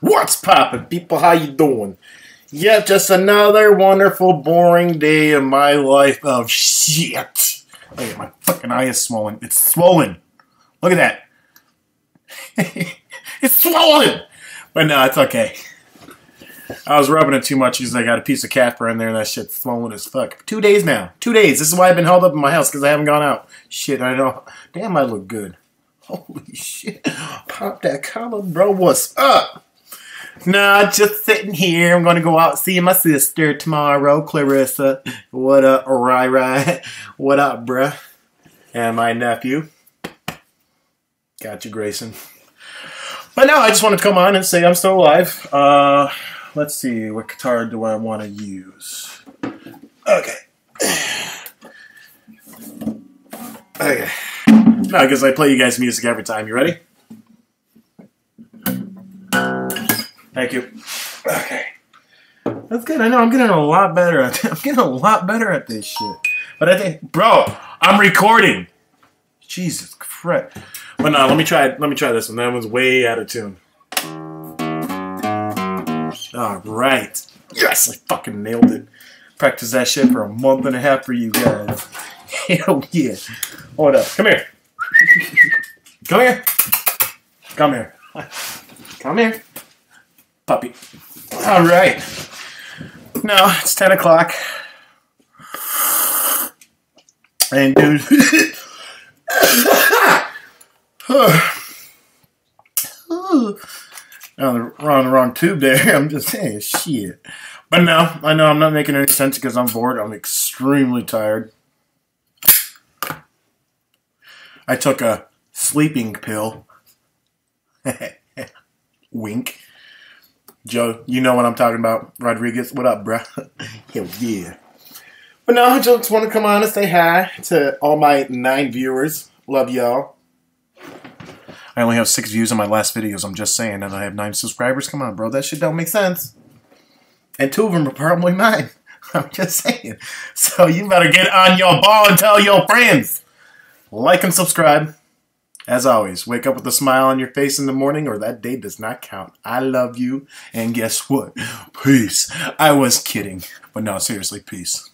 What's poppin', people? How you doing? Yep, just another wonderful, boring day in my life of shit. Look my fucking eye is swollen. It's swollen. Look at that. it's swollen. But no, it's okay. I was rubbing it too much because I got a piece of Casper in there and that shit's swollen as fuck. Two days now. Two days. This is why I've been held up in my house because I haven't gone out. Shit, I know. Damn, I look good. Holy shit. Pop that collar, bro. What's up? Nah, just sitting here. I'm gonna go out see my sister tomorrow, Clarissa. What up, Rai Rai? What up, bruh? And my nephew. Got you, Grayson. But now I just want to come on and say I'm still alive. Uh, let's see, what guitar do I want to use? Okay. Okay. No, because I play you guys music every time. You ready? Thank you. Okay. That's good. I know I'm getting a lot better at I'm getting a lot better at this shit. But I think bro, I'm recording. Jesus Christ. But no, let me try let me try this one. That one's way out of tune. Alright. Yes, I fucking nailed it. Practice that shit for a month and a half for you guys. Hell yeah. Hold up. Come here. Come here. Come here. Come here. Puppy. All right. Now it's 10 o'clock. And dude. oh, we're on the wrong tube there. I'm just saying shit. But no, I know I'm not making any sense because I'm bored. I'm extremely tired. I took a sleeping pill. Wink. Joe, you know what I'm talking about. Rodriguez, what up, bruh? Hell yeah. But no, I just want to come on and say hi to all my nine viewers. Love y'all. I only have six views on my last videos, I'm just saying, and I have nine subscribers. Come on, bro, that shit don't make sense. And two of them are probably mine. I'm just saying. So you better get on your ball and tell your friends. Like and subscribe. As always, wake up with a smile on your face in the morning or that day does not count. I love you. And guess what? Peace. I was kidding. But no, seriously, peace.